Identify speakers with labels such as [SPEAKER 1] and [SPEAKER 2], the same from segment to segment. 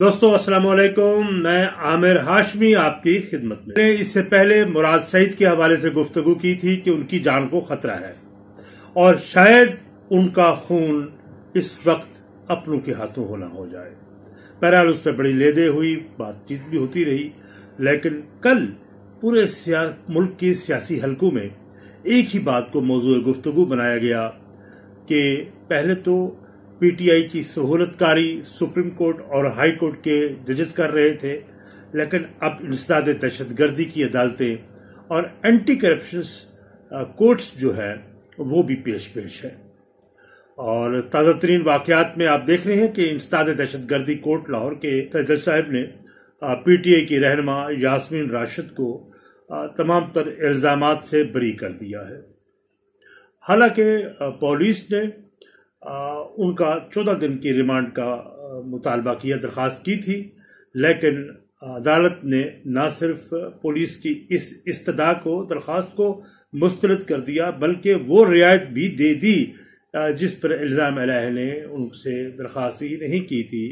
[SPEAKER 1] दोस्तों, अस्सलाम वालेकुम मैं आमिर हाशमी आपकी खिदमत में। इससे पहले मुराद सईद के हवाले से गुफ्तगु की थी कि उनकी जान को खतरा है और शायद उनका खून इस वक्त अपनों के हाथों होना हो जाए। बहरहाल उस पर बड़ी लेदे हुई बातचीत भी होती रही, लेकिन कल पूरे मुल्क के सियासी हलकों में एक ही बात को मौजूद गुफ्तगु बनाया गया कि पहले तो पीटीआई की सहूलतकारी सुप्रीम कोर्ट और हाई कोर्ट के जजेस कर रहे थे, लेकिन अब इंसदाद दहशत गर्दी की अदालतें और एंटी करप्शन कोर्ट्स जो है, वो भी पेश पेश है। और ताज़ा तरीन वाकत में आप देख रहे हैं कि इंसदाद दहशत गर्दी कोर्ट लाहौर के जज साहब ने पी टी आई की रहनमा यासमीन राशिद को तमाम तर इल्ज़ाम से बरी कर दिया है। हालाँकि पुलिस ने उनका चौदह दिन की रिमांड का मुतालबा किया दरख्वास्त की थी, लेकिन अदालत ने न सिर्फ़ पुलिस की इस इस्तदा को दरख्वास्त को मुस्तरद कर दिया, बल्कि वो रियायत भी दे दी जिस पर इल्ज़ाम अलह ने उनसे दरख्वास्त ही नहीं की थी,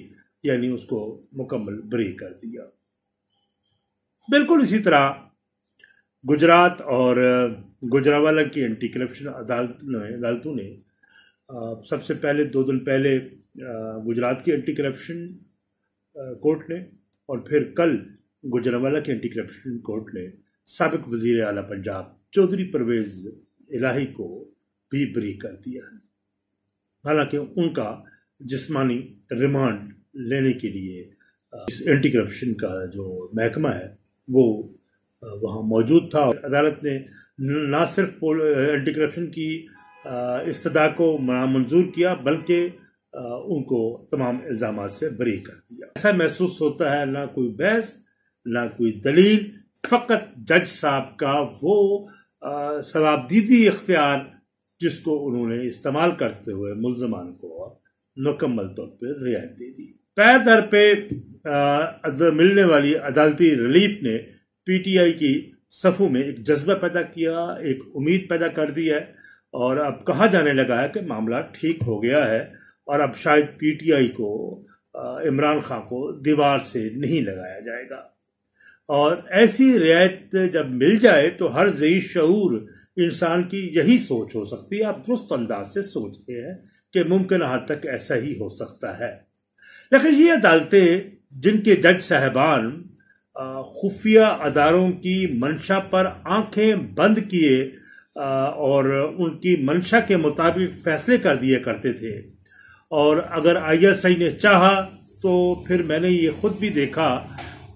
[SPEAKER 1] यानी उसको मुकम्मल बरी कर दिया। बिल्कुल इसी तरह गुजरात और गुजरावाला की एंटी करप्शन अदालत ने अदालतों ने सबसे पहले, दो दिन पहले गुजरात की एंटी करप्शन कोर्ट ने और फिर कल गुजरावाला की एंटी करप्शन कोर्ट ने सबक वज़ीर अला पंजाब चौधरी परवेज इलाही को भी बरी कर दिया है। हालाँकि उनका जिस्मानी रिमांड लेने के लिए इस एंटी करप्शन का जो महकमा है, वो वहाँ मौजूद था। अदालत ने ना सिर्फ़ एंटी करप्शन की इस्तदा को नामंजूर किया, बल्कि उनको तमाम इल्ज़ाम से बरी कर दिया। ऐसा महसूस होता है, ना कोई बहस, ना कोई दलील, फ़कत जज साहब का वो सवाबदीदी इख्तियार जिसको उन्होंने इस्तेमाल करते हुए मुलजमान को मुकम्मल तौर पर रियायत दे दी। पैर दर पे मिलने वाली अदालती रिलीफ ने पीटीआई की सफ़ों में एक जज्बा पैदा किया, एक उम्मीद पैदा कर दी है। और अब कहा जाने लगा है कि मामला ठीक हो गया है और अब शायद पीटीआई को इमरान खान को दीवार से नहीं लगाया जाएगा। और ऐसी रियायत जब मिल जाए तो हर जई शूर इंसान की यही सोच हो सकती है। आप दुरुस्त अंदाज से सोचते हैं कि मुमकिन हद तक ऐसा ही हो सकता है। लेकिन ये अदालतें, जिनके जज साहबान खुफिया अदारों की मंशा पर आँखें बंद किए और उनकी मंशा के मुताबिक फैसले कर दिए करते थे। और अगर आईएसआई ने चाहा तो फिर मैंने ये खुद भी देखा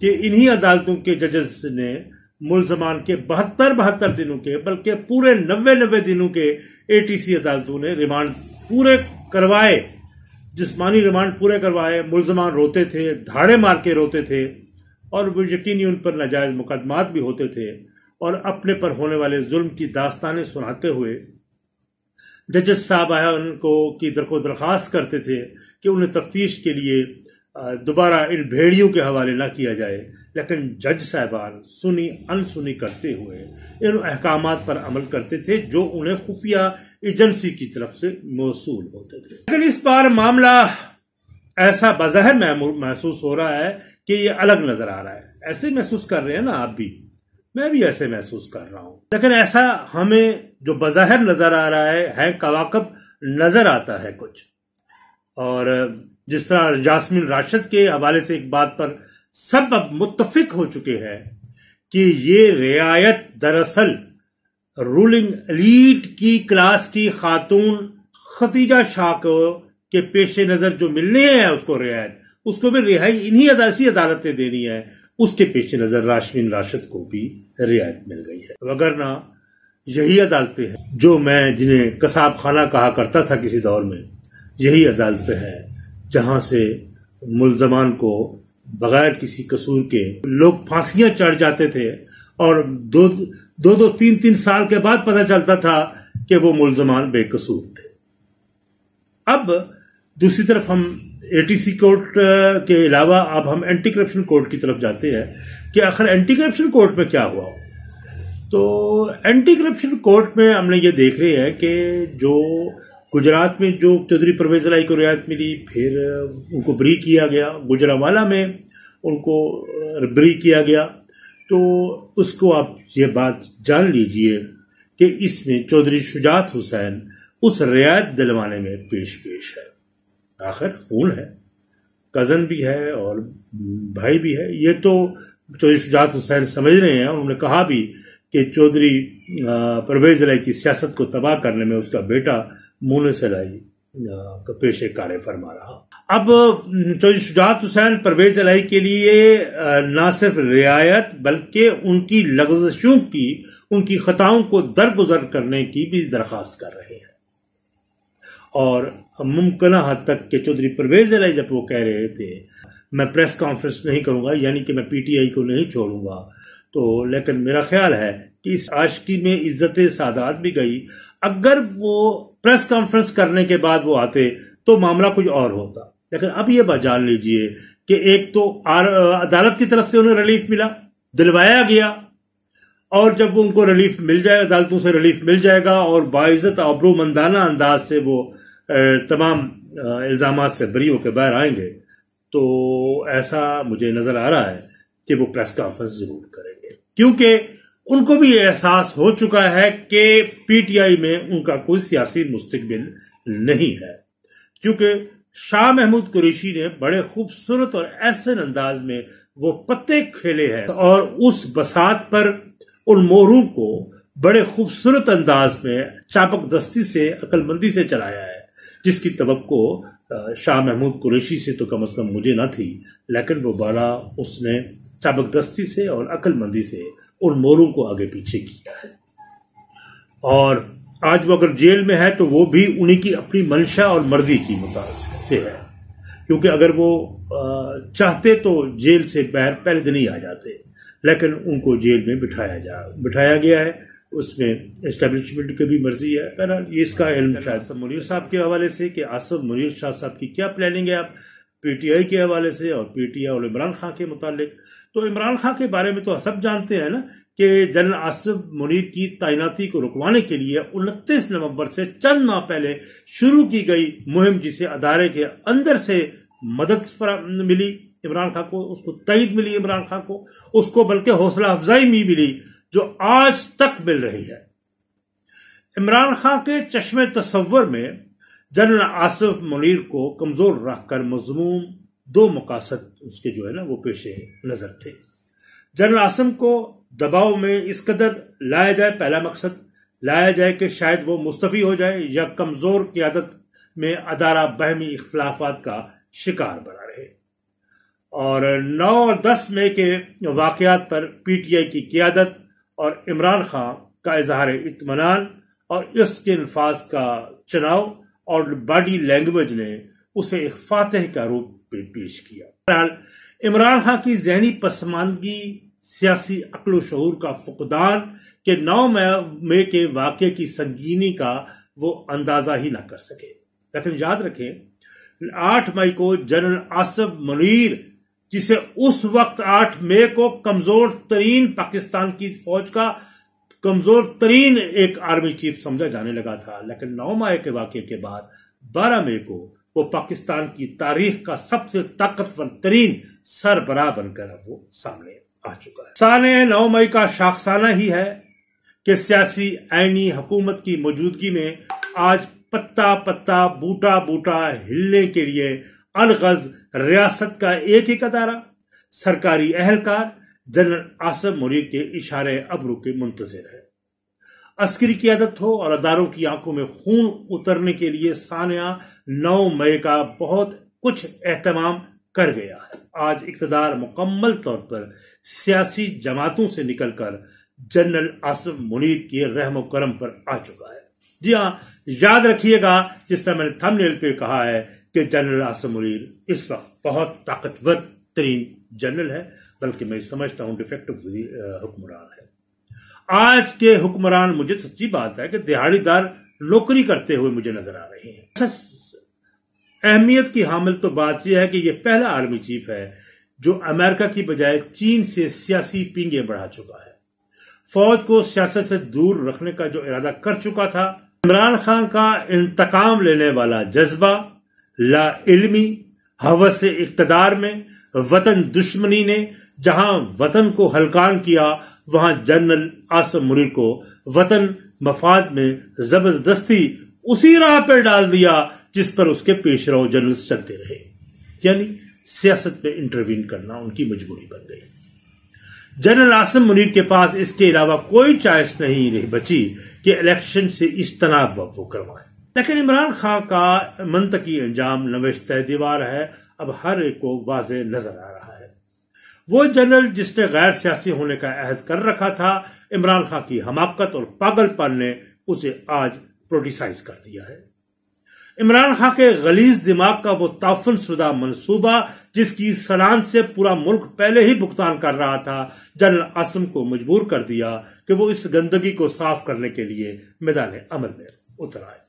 [SPEAKER 1] कि इन्हीं अदालतों के जजेस ने मुलजमान के बहत्तर बहत्तर दिनों के, बल्कि पूरे नब्बे नब्बे दिनों के एटीसी अदालतों ने रिमांड पूरे करवाए। जिसमानी रिमांड पूरे करवाए, मुलजमान रोते थे, धाड़े मार के रोते थे, और यकीनी उन पर नाजायज मुकदमात भी होते थे। और अपने पर होने वाले जुल्म की दास्तानें सुनाते हुए जजेस साहब उनको की दरखो दरख्वास्त करते थे कि उन्हें तफ्तीश के लिए दोबारा इन भेड़ियों के हवाले ना किया जाए। लेकिन जज साहबान सुनी, अनसुनी करते हुए इन अहकाम पर अमल करते थे, जो उन्हें खुफिया एजेंसी की तरफ़ से मौसू होते थे। लेकिन इस बार मामला ऐसा बजहर महसूस हो रहा है कि ये अलग नज़र आ रहा है। ऐसे महसूस कर रहे हैं ना आप भी? मैं भी ऐसे महसूस कर रहा हूँ। लेकिन ऐसा हमें जो बज़ाहिर नज़र आ रहा है है कवाकब, नज़र आता है कुछ। और जिस तरह जासमिन राशिद के हवाले से एक बात पर सब अब मुतफिक हो चुके हैं कि ये रियायत दरअसल रूलिंग लीड की क्लास की खातून खतीजा शाह को, के पेश नज़र जो मिलने हैं उसको रियायत, उसको भी रिहाई इन्हीं अदासी अदालतें देनी है। उसके पेश नज़र राशमीन राशद को भी रियायत मिल गई है। अगर ना, यही अदालतें हैं, जो मैं जिन्हें कसाब खाना कहा करता था किसी दौर में, यही अदालतें हैं, जहाँ से मुलजमान को बगैर किसी कसूर के लोग फांसियाँ चढ़ जाते थे और दो दो दो, तीन तीन साल के बाद पता चलता था कि वो मुलजमान बेकसूर थे। अब दूसरी तरफ़ हम एटीसी कोर्ट के अलावा अब हम एंटी करप्शन कोर्ट की तरफ़ जाते हैं, कि आखिर एंटी करप्शन कोर्ट में क्या हुआ? तो एंटी करप्शन कोर्ट में हमने ये देख रहे हैं कि जो गुजरात में जो चौधरी परवेज लाई को रियायत मिली, फिर उनको ब्री किया गया। गुजरावाला में उनको ब्री किया गया। तो उसको आप ये बात जान लीजिए कि इसमें चौधरी शुजात हुसैन उस रियायत दिलवाने में पेश पेश है। आखिर खून है, कज़न भी है और भाई भी है। ये तो चौधरी शुजात हुसैन समझ रहे हैं, उन्होंने कहा भी कि चौधरी परवेज लाई की सियासत को तबाह करने में उसका बेटा मुन सलाई का पेशे कार्य फरमा रहा। अब, चौधरी शुजात हुसैन परवेज अलाई के लिए न सिर्फ़ रियायत, बल्कि उनकी लफ्जों की, उनकी खताओं को दरगुजर करने की भी दरख्वास्त कर रहे हैं। और मुमकिन हद तक के चौधरी परवेज अलाई जब वो कह रहे थे, मैं प्रेस कॉन्फ्रेंस नहीं करूँगा, यानी कि मैं पीटीआई को नहीं छोड़ूँगा। तो लेकिन मेरा ख्याल है कि इस आशकी में इज़्ज़त सादात भी गई। अगर वो प्रेस कॉन्फ्रेंस करने के बाद वो आते तो मामला कुछ और होता। लेकिन अब ये बात जान लीजिए कि एक तो अदालत की तरफ़ से उन्हें रिलीफ मिला, दिलवाया गया। और जब वो उनको रिलीफ मिल जाए, अदालतों से रिलीफ मिल जाएगा और बाइज़त मंदाना अंदाज से वो तमाम इल्ज़ाम से बरी होकर बाहर आएँगे तो ऐसा मुझे नज़र आ रहा है कि वो प्रेस कॉन्फ्रेंस ज़रूर करेंगे। क्योंकि उनको भी ये एहसास हो चुका है कि पीटीआई में उनका कोई सियासी मुस्तबिल नहीं है। क्योंकि शाह महमूद कुरेशी ने बड़े खूबसूरत और ऐसे अंदाज में वो पत्ते खेले हैं और उस बसात पर उन मोरू को बड़े खूबसूरत अंदाज में चापक दस्ती से, अकलमंदी से चलाया है। जिसकी तो शाह महमूद कुरैशी से तो कम अज कम मुझे ना थी, लेकिन वो बड़ा उसने चाबकदस्ती से और अक्लमंदी से उन मोरों को आगे पीछे किया है। और आज वो अगर जेल में है तो वो भी उन्हीं की अपनी मंशा और मर्ज़ी की से है। क्योंकि अगर वो चाहते तो जेल से बाहर पहले दिन ही आ जाते, लेकिन उनको जेल में बिठाया जा, बिठाया गया है। उसमें इस्टेब्लिशमेंट की भी मर्ज़ी है। बहरहाल ये इसका इल्म शायद मुनीर साहब के हवाले से कि आसफ मुनीर शाह साहब की क्या प्लानिंग है आप? पी टी आई के हवाले से और पी टी आई और इमरान खान के मुतालिक। तो इमरान खान के बारे में तो सब जानते हैं ना कि जनरल आसिफ मुनीर की तैनाती को रुकवाने के लिए उनतीस नवंबर से चंद माह पहले शुरू की गई मुहिम जिसे अदारे के अंदर से मदद मिली इमरान खान को उसको तईद मिली इमरान खान को उसको बल्कि हौसला अफजाई भी मिली। जो आज तक मिल रही है। इमरान खान के चश्मे तस्वर में जनरल आसिफ मुनीर को कमज़ोर रखकर मजमूम दो मकासद उसके जो है ना, वो पेशे नज़र थे। जनरल आसम को दबाव में इस कदर लाया जाए, पहला मकसद लाया जाए कि शायद वो मुस्तफ़ी हो जाए या कमज़ोर क्यादत में अदारा बहमी इख्तलाफात का शिकार बना रहे। और नौ और 10 मई के वाकयात पर पीटीआई की क्यादत और इमरान खान का इजहार इतमान और इसके अल्फाज का चुनाव और बॉडी लैंग्वेज ने उसे एक फातह का रूप पेश किया। बहरहाल, इमरान खान की जहनी पसमानगी सियासी अकल शहूर का फुकदान के नौ मई के वाक्य की संगीनी का वो अंदाज़ा ही ना कर सके। लेकिन याद रखें, आठ मई को जनरल आसफ मुनीर जिसे उस वक्त आठ मई को कमज़ोर तरीन पाकिस्तान की फौज का कमज़ोर तरीन एक आर्मी चीफ समझा जाने लगा था। लेकिन नौ मई के वाक्य के बाद बारह मई को वो पाकिस्तान की तारीख का सबसे ताकतवर तरीन सरबराह बनकर वो सामने आ चुका है। साने नौ मई का शाखसाना ही है कि सियासी आईनी हुकूमत की मौजूदगी में आज पत्ता पत्ता बूटा बूटा हिलने के लिए अलगज रियासत का एक ही कदारा सरकारी अहलकार, जनरल आसम मुरीर के इशारे अबरू के मुंतजर है। अस्करी की आदत हो और अदारों की आँखों में खून उतरने के लिए सानिया नौ मई का बहुत कुछ एहतमाम कर गया है। आज इकतदार मुकम्मल तौर पर सियासी जमातों से निकलकर जनरल आसफ मुनीर के रहम करम पर आ चुका है। जी हाँ याद रखिएगा, जिस तरह मैंने थंबनेल पे कहा है कि जनरल आसफ मुनीर इस वक्त बहुत ताकतवर तरीन जनरल है, बल्कि मैं समझता हूँ डिफेक्टिव हुक्मरान है। आज के हुक्मरान, मुझे सच्ची बात है कि दिहाड़ीदार नौकरी करते हुए मुझे नज़र आ रहे हैं। अच्छा अहमियत की हामिल तो बात यह है कि यह पहला आर्मी चीफ है, जो अमेरिका की बजाय चीन से सियासी पिंगे बढ़ा चुका है। फौज को सियासत से दूर रखने का जो इरादा कर चुका था, इमरान खान का इंतकाम लेने वाला जज्बा ला इल्मी हवस इकतदार में वतन दुश्मनी ने जहाँ वतन को हलकान किया, वहाँ जनरल आसम को वतन मफाद में ज़बरदस्ती उसी राह पर डाल दिया, जिस पर उसके पेशराव जनरल चलते रहे। यानी सियासत में इंटरवीन करना उनकी मजबूरी बन गई। जनरल आसम मुनीर के पास इसके अलावा कोई चॉइस नहीं रही बची कि इलेक्शन से इस तनाव वो करवाए। लेकिन इमरान खान का मंतकी अंजाम नवेश दीवार है, अब हर एक को वाज नज़र आ रहा है। वो जनरल जिसने गैर सियासी होने का अहद कर रखा था, इमरान खान की हमाकत और पागलपन ने उसे आज प्रोटिसाइज कर दिया है। इमरान खान के गलीज दिमाग का वो ताफन शुदा मनसूबा जिसकी सलान से पूरा मुल्क पहले ही भुगतान कर रहा था, जनरल आसम को मजबूर कर दिया कि वो इस गंदगी को साफ़ करने के लिए मैदान अमल में उतर आए।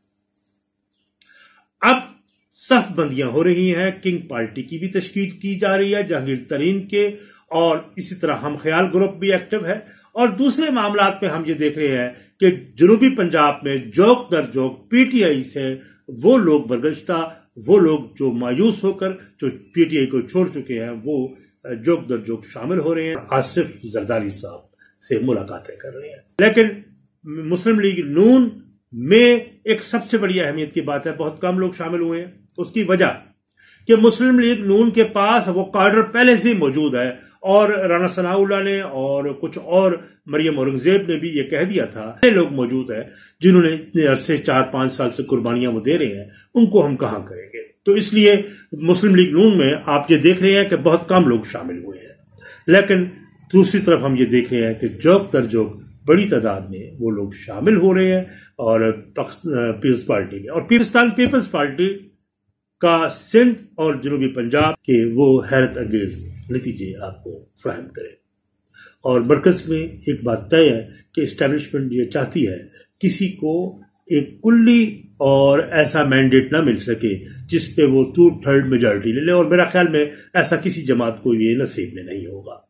[SPEAKER 1] अब सफ बंदियाँ हो रही हैं। किंग पार्टी की भी तश्कील की जा रही है, जहांगीर तरीन के। और इसी तरह हम ख्याल ग्रुप भी एक्टिव है। और दूसरे मामला में हम ये देख रहे हैं कि जनूबी पंजाब में जोक दर जोक पीटीआई से वो लोग बरगश्ता, वो लोग जो मायूस होकर जो पीटीआई को छोड़ चुके हैं, वो जोक दर जोक शामिल हो रहे हैं। आसिफ जरदारी साहब से मुलाकातें कर रहे हैं। लेकिन मुस्लिम लीग नून में एक सबसे बड़ी अहमियत की बात है। बहुत कम लोग शामिल हुए हैं। उसकी वजह कि मुस्लिम लीग नून के पास वो कार्डर पहले से मौजूद है और राना सनाउल्ला ने और कुछ और मरियम औरंगज़ेब ने भी ये कह दिया था। लोग मौजूद है जिन्होंने इतने अरसे चार पाँच साल से कुर्बानियाँ वो दे रहे हैं। उनको हम कहाँ करेंगे? तो इसलिए मुस्लिम लीग नून में आप ये देख रहे हैं कि बहुत कम लोग शामिल हुए हैं। लेकिन दूसरी तरफ़ हम ये देख रहे हैं कि जोक दर जोक बड़ी तादाद में वो लोग शामिल हो रहे हैं और पीपल्स पार्टी में। और पाकिस्तान पीपल्स पार्टी का सिंध और जनूबी पंजाब के वो हैरत अंगेज नतीजे आपको फ्राहम करें। और मरकज में एक बात तय है कि इस्टेब्लिशमेंट ये चाहती है किसी को एक कुल्ली और ऐसा मैंडेट ना मिल सके जिस पे वो टू थर्ड मेजॉरिटी ले ले, और मेरा ख्याल में ऐसा किसी जमात को ये नसीब में नहीं होगा।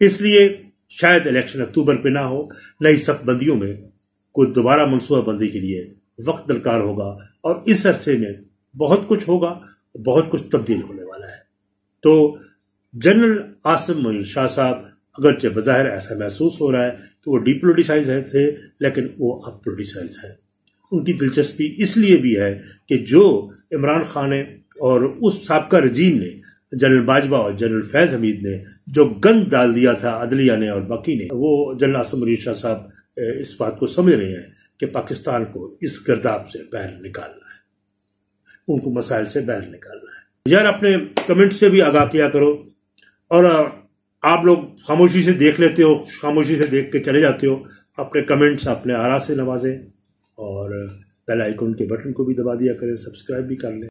[SPEAKER 1] इसलिए शायद इलेक्शन अक्टूबर पे ना हो, नई सफबंदियों में कोई दोबारा मनसूबाबंदी के लिए वक्त दरकार होगा और इस अरसे में बहुत कुछ होगा, बहुत कुछ तब्दील होने वाला है। तो जनरल आसम मोइन शाह साहब, अगरचे बज़ाहिर ऐसा महसूस हो रहा है कि वो डिपोलिटिसाइज थे, लेकिन वो अब पोलिटिसाइज है। उनकी दिलचस्पी इसलिए भी है कि जो इमरान खान ने और उस सबका रजीम ने जनरल बाजवा और जनरल फैज हमीद ने जो गंद डाल दिया था अदलिया ने और बाकी ने, वो जनरल आसम मरीज़ शाह साहब इस बात को समझ रहे हैं कि पाकिस्तान को इस गर्दाब से बाहर निकालना है। उनको मसाइल से बाहर निकालना है। यार, अपने कमेंट से भी आगाह किया करो और आप लोग खामोशी से देख लेते हो, खामोशी से देख के चले जाते हो। अपने कमेंट्स अपने आरा से नवाजें और, बेल के बटन को भी दबा दिया करें, सब्सक्राइब भी कर लें।